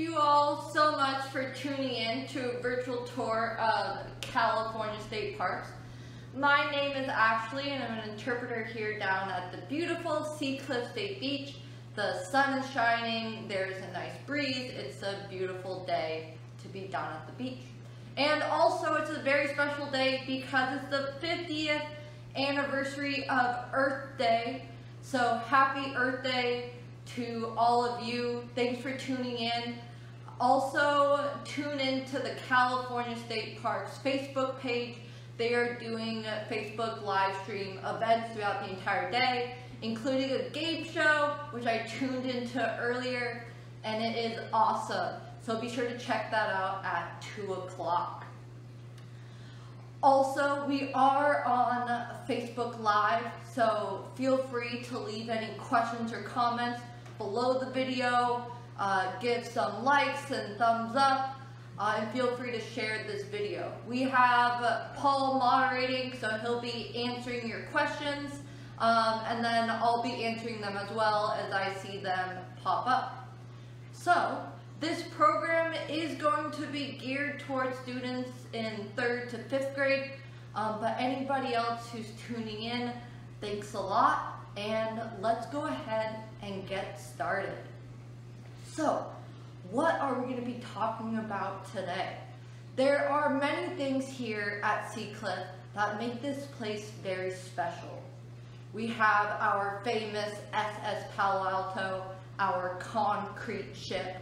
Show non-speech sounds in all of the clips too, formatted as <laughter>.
you all so much for tuning in to a virtual tour of California State Parks. My name is Ashley and I'm an interpreter here down at the beautiful Seacliff State Beach. The sun is shining, there's a nice breeze, it's a beautiful day to be down at the beach. And also it's a very special day because it's the 50th anniversary of Earth Day. So happy Earth Day to all of you. Thanks for tuning in. Also, tune in to the California State Parks Facebook page. They are doing Facebook live stream events throughout the entire day, including a game show, which I tuned into earlier, and it is awesome. So be sure to check that out at 2 o'clock. Also, we are on Facebook Live, so feel free to leave any questions or comments below the video, uh, give some likes and thumbs up, uh, and feel free to share this video. We have Paul moderating, so he'll be answering your questions, um, and then I'll be answering them as well as I see them pop up. So, this program is going to be geared towards students in third to fifth grade, um, but anybody else who's tuning in, thanks a lot, and let's go ahead and get started. So, what are we going to be talking about today? There are many things here at Seacliff that make this place very special. We have our famous SS Palo Alto, our concrete ship,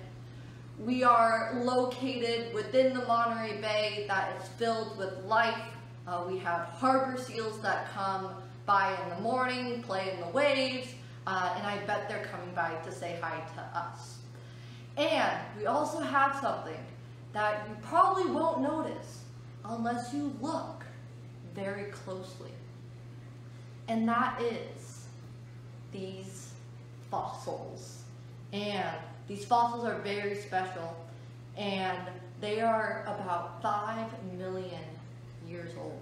we are located within the Monterey Bay that is filled with life. Uh, we have harbor seals that come by in the morning, play in the waves, uh, and I bet they're coming by to say hi to us. And we also have something that you probably won't notice unless you look very closely. And that is these fossils. And these fossils are very special and they are about 5 million years old.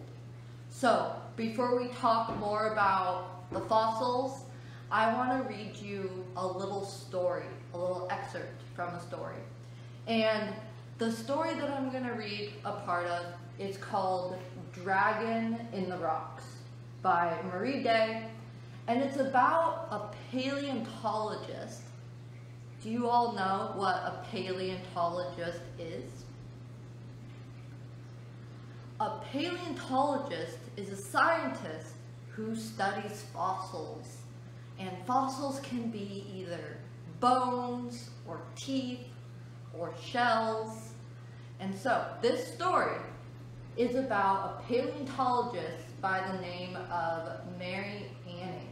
So, before we talk more about the fossils, I want to read you a little story, a little excerpt from a story. And the story that I'm going to read a part of is called Dragon in the Rocks by Marie Day. And it's about a paleontologist do you all know what a paleontologist is? A paleontologist is a scientist who studies fossils. And fossils can be either bones or teeth or shells. And so this story is about a paleontologist by the name of Mary Anning.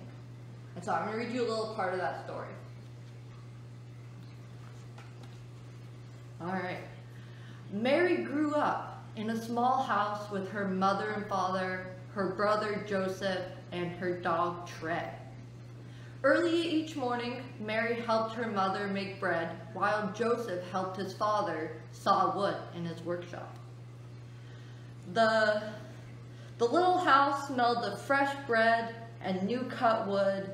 And so I'm going to read you a little part of that story. All right. Mary grew up in a small house with her mother and father, her brother Joseph, and her dog Tray. Early each morning, Mary helped her mother make bread while Joseph helped his father saw wood in his workshop. The, the little house smelled of fresh bread and new cut wood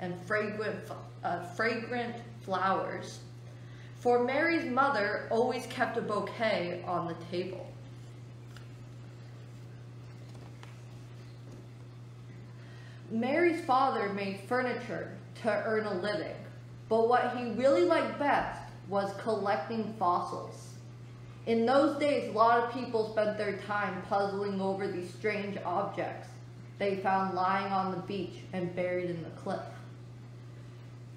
and fragrant, uh, fragrant flowers for Mary's mother always kept a bouquet on the table. Mary's father made furniture to earn a living, but what he really liked best was collecting fossils. In those days, a lot of people spent their time puzzling over these strange objects they found lying on the beach and buried in the cliff.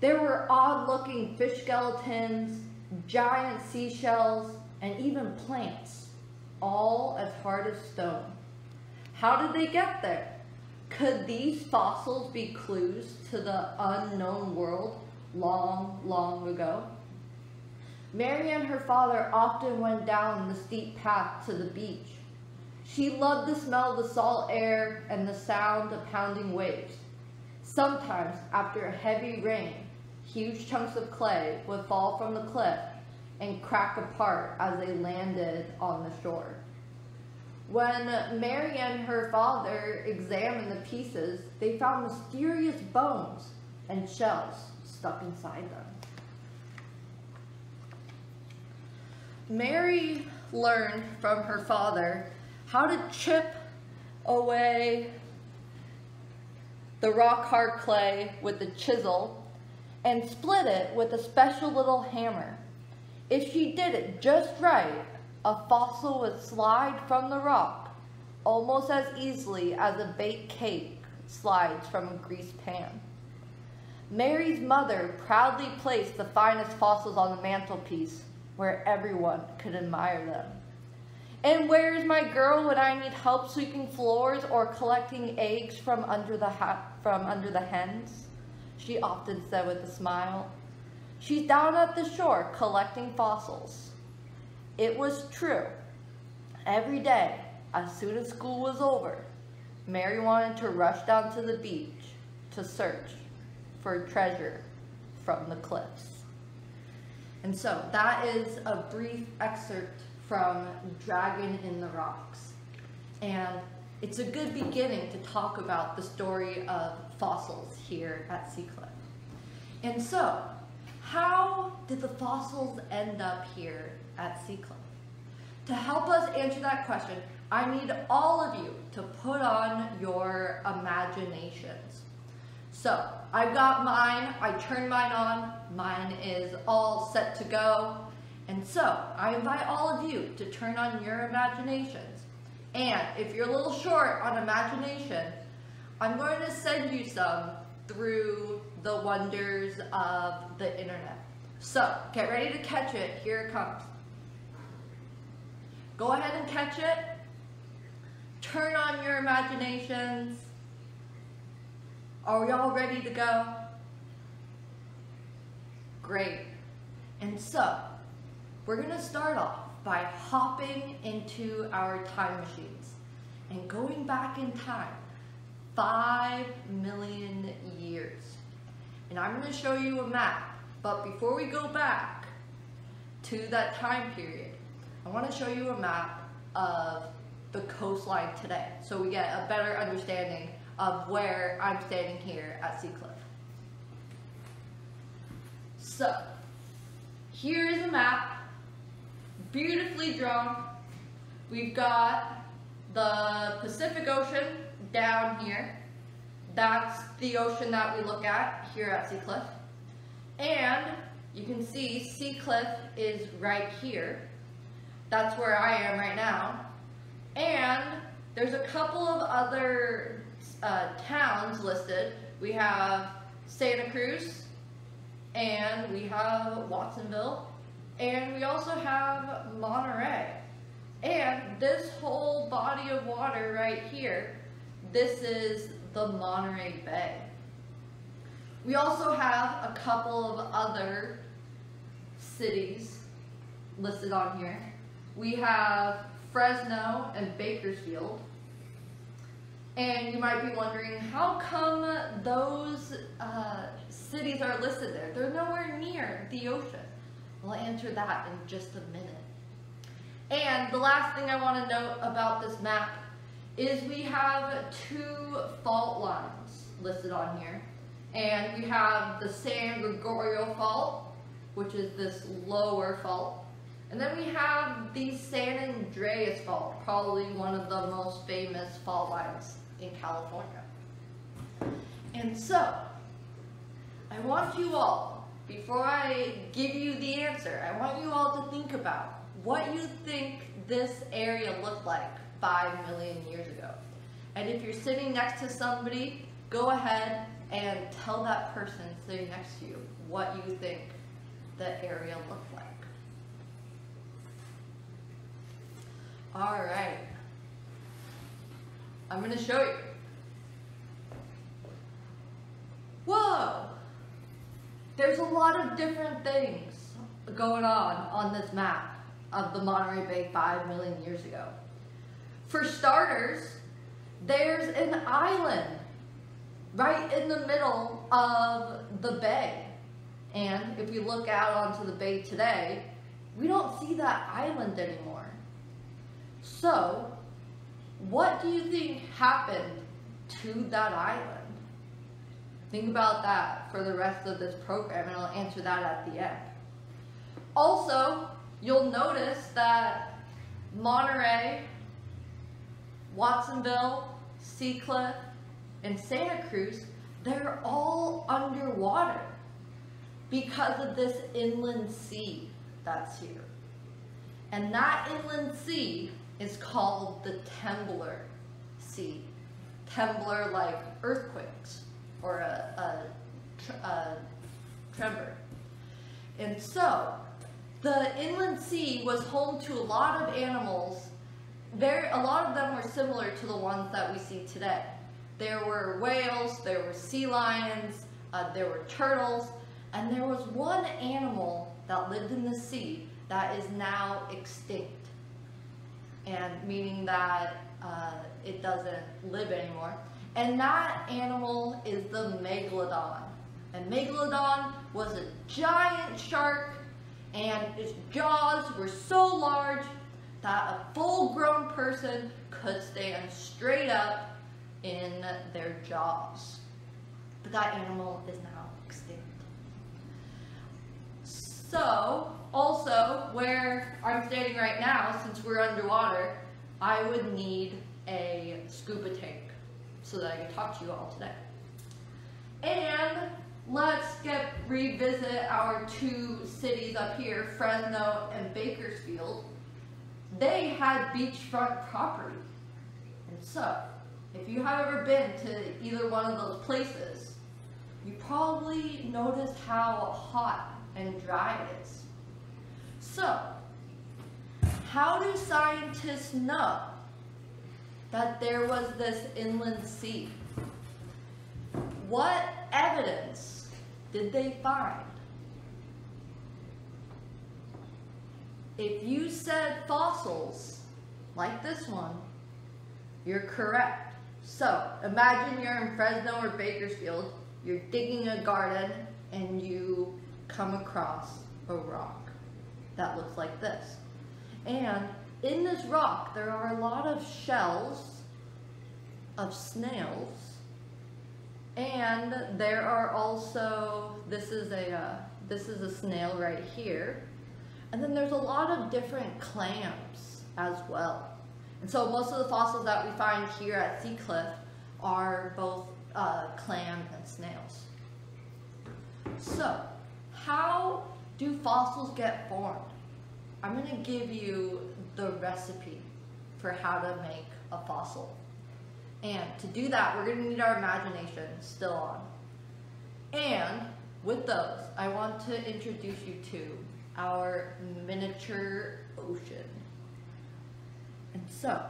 There were odd-looking fish skeletons, giant seashells, and even plants, all as hard as stone. How did they get there? Could these fossils be clues to the unknown world long, long ago? Mary and her father often went down the steep path to the beach. She loved the smell of the salt air and the sound of pounding waves. Sometimes, after a heavy rain, huge chunks of clay would fall from the cliff and crack apart as they landed on the shore. When Mary and her father examined the pieces, they found mysterious bones and shells stuck inside them. Mary learned from her father how to chip away the rock hard clay with a chisel and split it with a special little hammer. If she did it just right, a fossil would slide from the rock almost as easily as a baked cake slides from a greased pan. Mary's mother proudly placed the finest fossils on the mantelpiece where everyone could admire them. And where is my girl when I need help sweeping floors or collecting eggs from under the from under the hens? She often said with a smile. She's down at the shore collecting fossils. It was true. Every day, as soon as school was over, Mary wanted to rush down to the beach to search for treasure from the cliffs. And so that is a brief excerpt from Dragon in the Rocks. And it's a good beginning to talk about the story of fossils here at Seacliff. And so, how did the fossils end up here at Seacliff? To help us answer that question, I need all of you to put on your imaginations. So, I've got mine, I turned mine on, mine is all set to go. And so, I invite all of you to turn on your imaginations. And if you're a little short on imagination, I'm going to send you some through the wonders of the internet. So, get ready to catch it. Here it comes. Go ahead and catch it. Turn on your imaginations. Are we all ready to go? Great. And so, we're going to start off by hopping into our time machines and going back in time 5 million years. And I'm going to show you a map, but before we go back to that time period, I want to show you a map of the coastline today so we get a better understanding of where I'm standing here at Seacliff. So, here is a map, beautifully drawn. We've got the Pacific Ocean down here. That's the ocean that we look at here at Seacliff. And you can see Seacliff is right here. That's where I am right now. And there's a couple of other uh, towns listed. We have Santa Cruz, and we have Watsonville, and we also have Monterey. And this whole body of water right here, this is the Monterey Bay. We also have a couple of other cities listed on here. We have Fresno and Bakersfield. And you might be wondering, how come those uh, cities are listed there? They're nowhere near the ocean. We'll answer that in just a minute. And the last thing I want to note about this map is we have two fault lines listed on here. And we have the San Gregorio Fault, which is this lower fault. And then we have the San Andreas Fault, probably one of the most famous fault lines in California. And so, I want you all, before I give you the answer, I want you all to think about what you think this area looked like 5 million years ago. And if you're sitting next to somebody, go ahead and tell that person sitting next to you what you think the area looked like. All right. I'm going to show you. Whoa! There's a lot of different things going on on this map of the Monterey Bay 5 million years ago. For starters, there's an island right in the middle of the bay. And if we look out onto the bay today, we don't see that island anymore. So, what do you think happened to that island? Think about that for the rest of this program and I'll answer that at the end. Also, you'll notice that Monterey, Watsonville, Seacliff, and Santa Cruz, they're all underwater because of this inland sea that's here. And that inland sea is called the Temblor Sea. Temblor like earthquakes or a, a, a tremor. And so, the inland sea was home to a lot of animals. Very, a lot of them were similar to the ones that we see today. There were whales, there were sea lions, uh, there were turtles, and there was one animal that lived in the sea that is now extinct. And meaning that uh, it doesn't live anymore. And that animal is the megalodon. And megalodon was a giant shark and its jaws were so large that a full-grown person could stand straight up in their jaws. But that animal is now extinct. So, also, where I'm standing right now, since we're underwater, I would need a scuba tank so that I can talk to you all today. And let's get revisit our two cities up here, Fresno and Bakersfield. They had beachfront property. And so, if you have ever been to either one of those places, you probably noticed how hot and dry it is. So, how do scientists know that there was this inland sea? What evidence did they find? If you said fossils, like this one, you're correct. So, imagine you're in Fresno or Bakersfield, you're digging a garden, and you come across a rock that looks like this. And in this rock, there are a lot of shells of snails. And there are also, this is a, uh, this is a snail right here. And then there's a lot of different clams as well. And so most of the fossils that we find here at Seacliff are both uh, clam and snails. So, how do fossils get formed? I'm going to give you the recipe for how to make a fossil. And to do that, we're going to need our imagination still on. And with those, I want to introduce you to our miniature ocean. And so,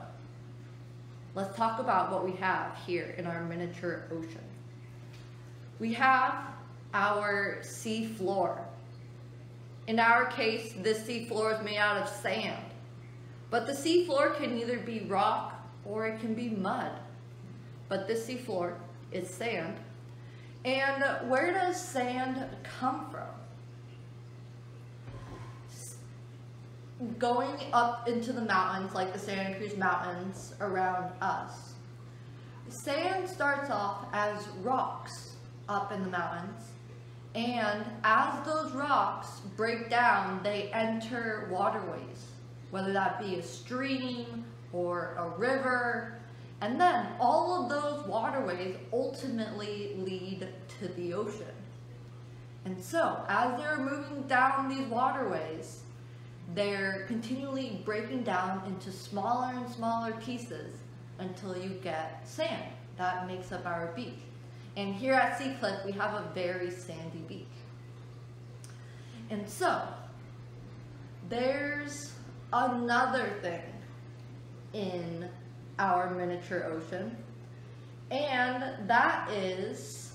let's talk about what we have here in our miniature ocean. We have our sea floor. In our case, this sea floor is made out of sand. But the sea floor can either be rock or it can be mud. But this sea floor is sand. And where does sand come from? Going up into the mountains, like the Santa Cruz Mountains around us, sand starts off as rocks up in the mountains and as those rocks break down, they enter waterways, whether that be a stream or a river. And then all of those waterways ultimately lead to the ocean. And so, as they're moving down these waterways, they're continually breaking down into smaller and smaller pieces until you get sand that makes up our beach. And here at Seacliff, we have a very sandy beach. And so, there's another thing in our miniature ocean, and that is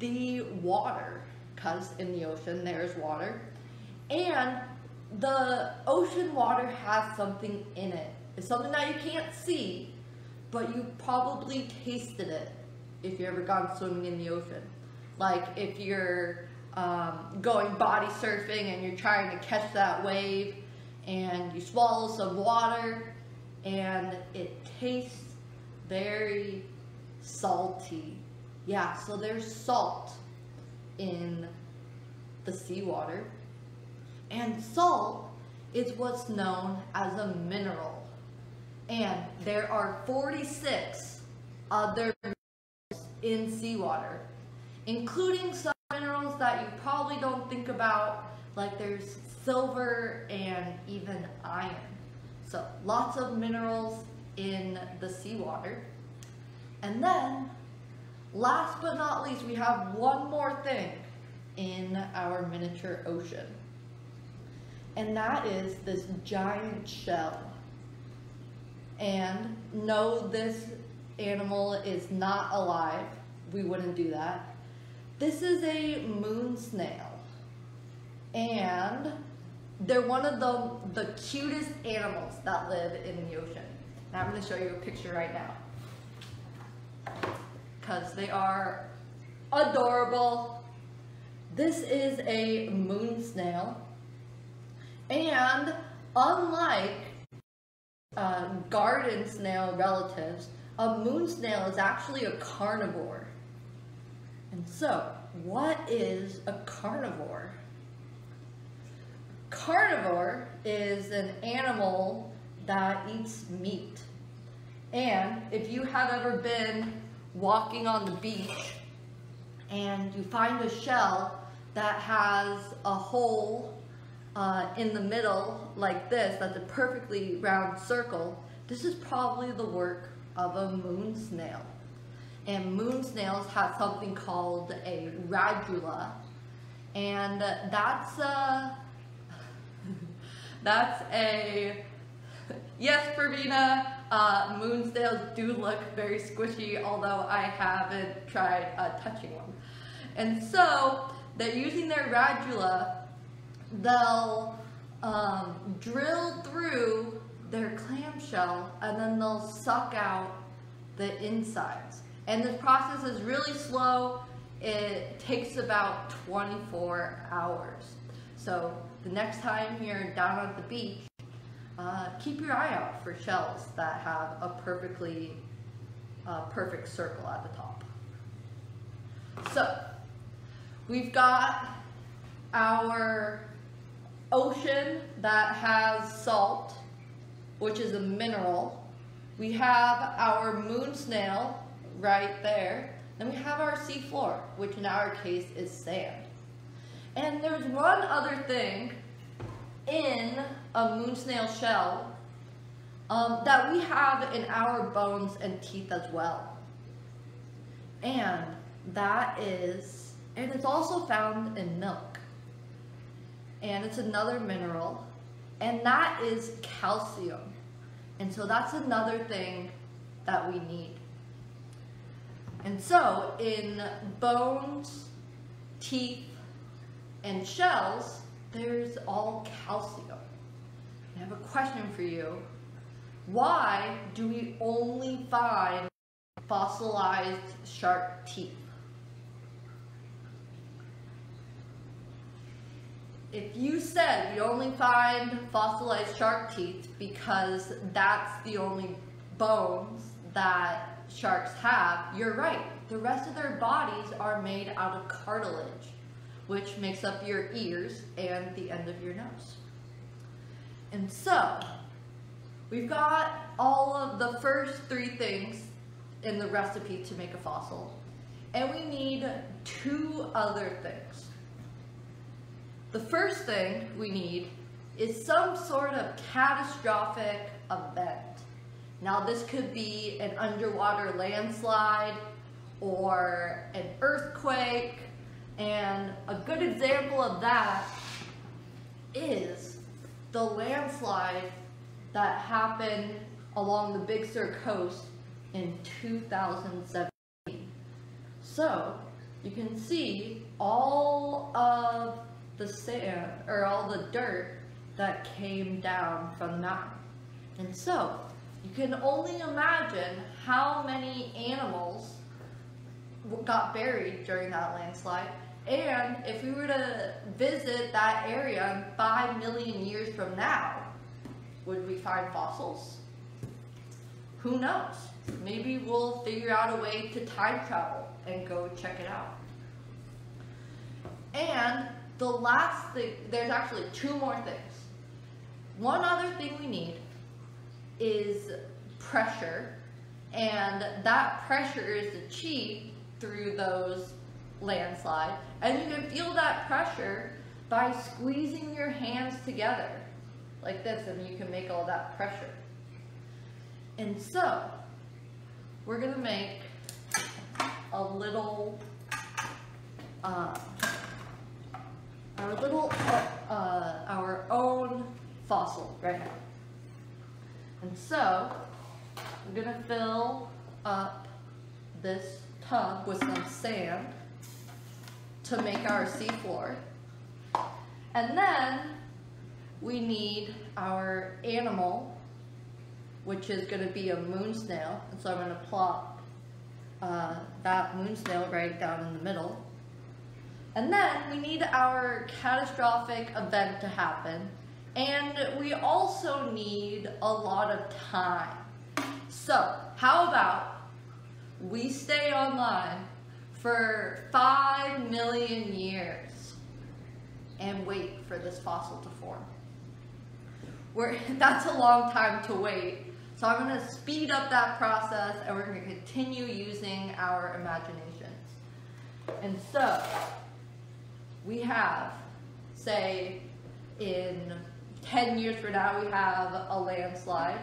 the water, because in the ocean there's water, and the ocean water has something in it. It's something that you can't see, but you probably tasted it if you've ever gone swimming in the ocean. Like if you're um, going body surfing and you're trying to catch that wave and you swallow some water and it tastes very salty. Yeah, so there's salt in the seawater. And salt is what's known as a mineral. And there are 46 other in seawater, including some minerals that you probably don't think about, like there's silver and even iron. So lots of minerals in the seawater. And then, last but not least, we have one more thing in our miniature ocean. And that is this giant shell. And no, this animal is not alive. We wouldn't do that. This is a moon snail. And they're one of the, the cutest animals that live in the ocean. Now I'm going to show you a picture right now. Because they are adorable. This is a moon snail. And unlike uh, garden snail relatives, a moon snail is actually a carnivore. And so, what is a carnivore? Carnivore is an animal that eats meat. And if you have ever been walking on the beach and you find a shell that has a hole uh, in the middle like this, that's a perfectly round circle, this is probably the work of a moon snail. And moon snails have something called a radula, and that's a, <laughs> that's a, <laughs> yes, Pravina, uh, moon snails do look very squishy, although I haven't tried uh, touching one. And so, they're using their radula they'll um, drill through their clamshell and then they'll suck out the insides. And this process is really slow. It takes about 24 hours. So the next time you're down at the beach, uh, keep your eye out for shells that have a perfectly uh, perfect circle at the top. So we've got our ocean that has salt, which is a mineral. We have our moon snail right there. Then we have our sea floor, which in our case is sand. And there's one other thing in a moon snail shell um, that we have in our bones and teeth as well. And that is, and it's also found in milk and it's another mineral, and that is calcium. And so that's another thing that we need. And so in bones, teeth, and shells, there's all calcium. I have a question for you. Why do we only find fossilized shark teeth? If you said you only find fossilized shark teeth because that's the only bones that sharks have, you're right. The rest of their bodies are made out of cartilage, which makes up your ears and the end of your nose. And so, we've got all of the first three things in the recipe to make a fossil, and we need two other things. The first thing we need is some sort of catastrophic event. Now this could be an underwater landslide or an earthquake and a good example of that is the landslide that happened along the Big Sur coast in 2017. So you can see all of the sand or all the dirt that came down from the mountain. And so you can only imagine how many animals got buried during that landslide. And if we were to visit that area five million years from now, would we find fossils? Who knows? Maybe we'll figure out a way to time travel and go check it out. And the last thing, there's actually two more things. one other thing we need is pressure, and that pressure is achieved through those landslide, And you can feel that pressure by squeezing your hands together like this, and you can make all that pressure. And so, we're gonna make a little, uh, our little, uh, our own fossil right now. And so, I'm gonna fill up this tub with some sand to make our seafloor. And then we need our animal, which is gonna be a moon snail. And so I'm gonna plop uh, that moon snail right down in the middle. And then we need our catastrophic event to happen. And we also need a lot of time. So how about we stay online for five million years and wait for this fossil to form. We're, <laughs> that's a long time to wait. So I'm going to speed up that process and we're going to continue using our imaginations. And so we have, say, in 10 years from now, we have a landslide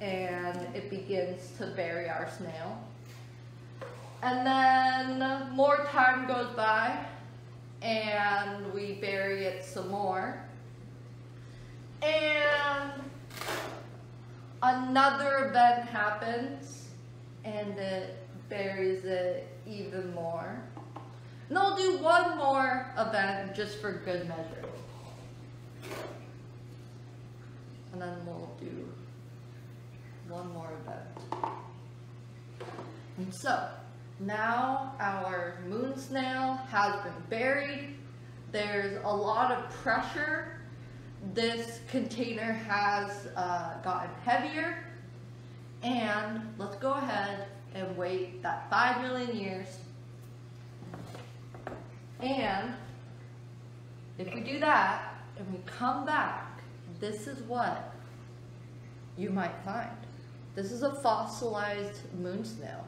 and it begins to bury our snail. And then more time goes by and we bury it some more. And another event happens and it buries it even more. And they'll do one more event just for good measure. And then we'll do one more event. And so, now our moon snail has been buried. There's a lot of pressure. This container has uh, gotten heavier. And let's go ahead and wait that 5 million years. And if we do that and we come back, this is what you might find. This is a fossilized moon snail.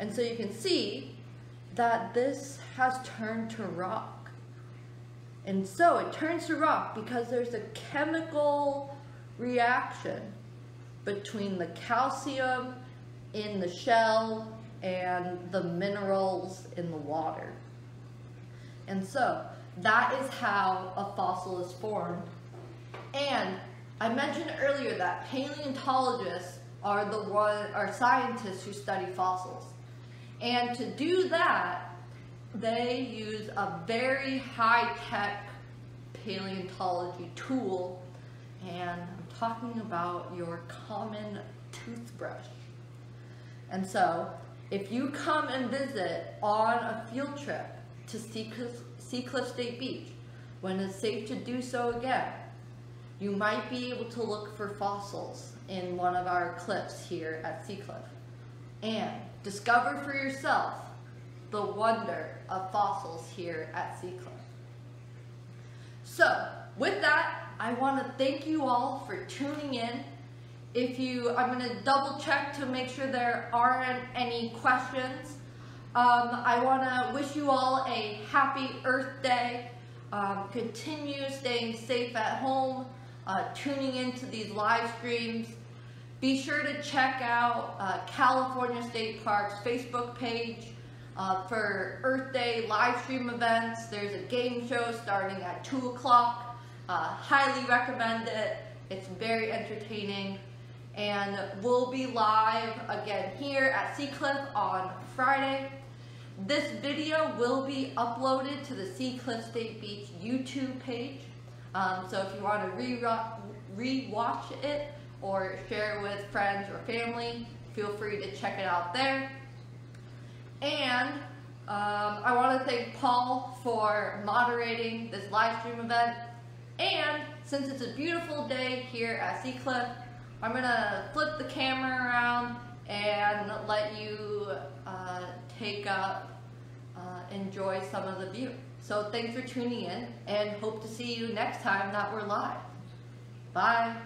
And so you can see that this has turned to rock. And so it turns to rock because there's a chemical reaction between the calcium in the shell and the minerals in the water. And so that is how a fossil is formed. And I mentioned earlier that paleontologists are the one are scientists who study fossils. And to do that, they use a very high-tech paleontology tool, and I'm talking about your common toothbrush. And so, if you come and visit on a field trip to Seacliff State Beach, when it's safe to do so again, you might be able to look for fossils in one of our cliffs here at Seacliff. And discover for yourself the wonder of fossils here at Seacliff. So, with that, I want to thank you all for tuning in. If you, I'm going to double check to make sure there aren't any questions. Um, I want to wish you all a happy Earth Day. Um, continue staying safe at home, uh, tuning into these live streams. Be sure to check out uh, California State Park's Facebook page uh, for Earth Day live stream events. There's a game show starting at 2 o'clock. Uh, highly recommend it. It's very entertaining. And we'll be live again here at Seacliff on Friday. This video will be uploaded to the Seacliff State Beach YouTube page. Um, so if you want to re-watch it, or share it with friends or family, feel free to check it out there. And um, I want to thank Paul for moderating this live stream event. And since it's a beautiful day here at Sea Cliff, I'm going to flip the camera around and let you uh, take up, uh, enjoy some of the view. So thanks for tuning in and hope to see you next time that we're live. Bye.